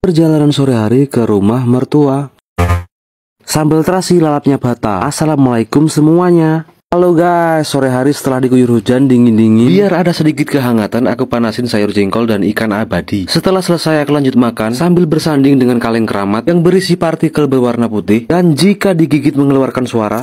Perjalanan sore hari ke rumah mertua. Sambal terasi lalapnya bata. Assalamualaikum semuanya. Halo guys, sore hari setelah diguyur hujan dingin-dingin Biar ada sedikit kehangatan, aku panasin sayur jengkol dan ikan abadi Setelah selesai aku lanjut makan sambil bersanding dengan kaleng keramat yang berisi partikel berwarna putih Dan jika digigit mengeluarkan suara,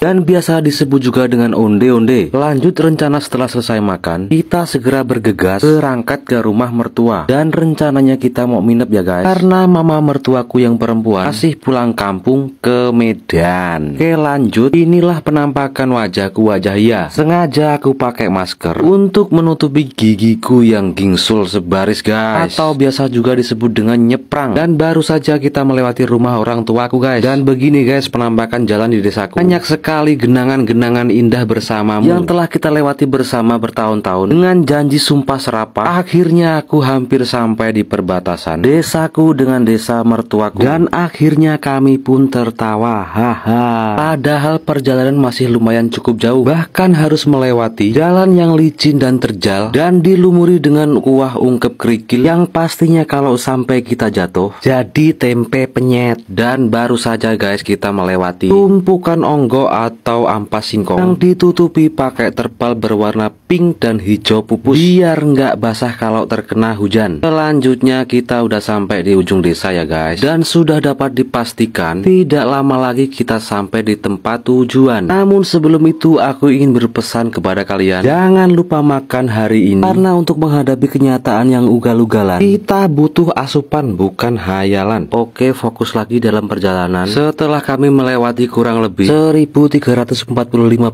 dan biasa disebut juga dengan onde-onde. Lanjut rencana setelah selesai makan, kita segera bergegas berangkat ke rumah mertua. Dan rencananya kita mau minep ya guys. Karena mama mertuaku yang perempuan masih pulang kampung ke Medan. Oke lanjut, inilah penampakan wajahku wajah ya. Sengaja aku pakai masker untuk menutupi gigiku yang gingsul sebaris guys. Atau biasa juga disebut dengan nyeprang. Dan baru saja kita melewati rumah orang tuaku guys. Dan begini guys penampakan jalan di desaku. Banyak sekali sekali genangan-genangan indah bersamamu. Yang telah kita lewati bersama bertahun-tahun. Dengan janji sumpah serapah. Akhirnya aku hampir sampai di perbatasan. Desaku dengan desa mertuaku. Dan akhirnya kami pun tertawa. Haha. Padahal perjalanan masih lumayan cukup jauh, bahkan harus melewati jalan yang licin dan terjal. Dan dilumuri dengan kuah ungkep kerikil. Yang pastinya kalau sampai kita jatuh jadi tempe penyet. Dan baru saja guys kita melewati tumpukan onggo atau ampas singkong yang ditutupi pakai terpal berwarna pink dan hijau pupus biar nggak basah kalau terkena hujan. Selanjutnya kita udah sampai di ujung desa ya guys dan sudah dapat dipastikan tidak lama lagi kita sampai di tempat tujuan. Namun sebelum itu aku ingin berpesan kepada kalian jangan lupa makan hari ini karena untuk menghadapi kenyataan yang ugal-ugalan kita butuh asupan bukan hayalan. Oke fokus lagi dalam perjalanan. Setelah kami melewati kurang lebih 1000 345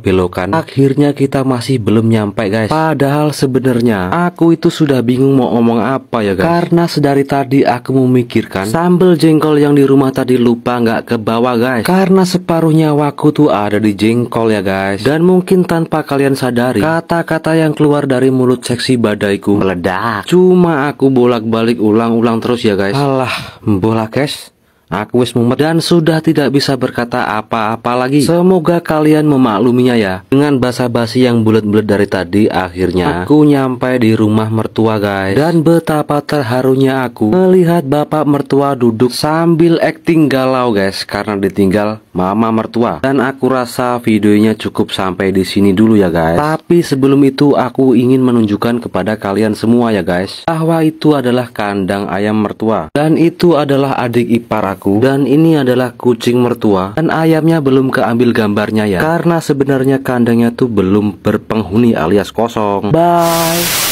belokan. Akhirnya kita masih belum nyampe guys. Padahal sebenarnya aku itu sudah bingung mau ngomong apa ya guys. Karena sedari tadi aku memikirkan Sambal jengkol yang di rumah tadi lupa nggak ke bawah guys. Karena separuh nyawaku tuh ada di jengkol ya guys. Dan mungkin tanpa kalian sadari Kata-kata yang keluar dari mulut seksi badaiku meledak. Cuma aku bolak-balik ulang-ulang terus ya guys. Alah, bolak guys Aku wis mumet dan sudah tidak bisa berkata apa-apa lagi. Semoga kalian memakluminya ya. Dengan basa-basi yang bulat-bulat dari tadi, akhirnya aku nyampe di rumah mertua guys. Dan betapa terharunya aku melihat bapak mertua duduk sambil acting galau guys karena ditinggal mama mertua. Dan aku rasa videonya cukup sampai di sini dulu ya guys. Tapi sebelum itu aku ingin menunjukkan kepada kalian semua ya guys bahwa itu adalah kandang ayam mertua dan itu adalah adik ipar aku aku. Dan ini adalah kucing mertua. Dan ayamnya belum keambil gambarnya ya. Karena sebenarnya kandangnya tuh belum berpenghuni alias kosong. Bye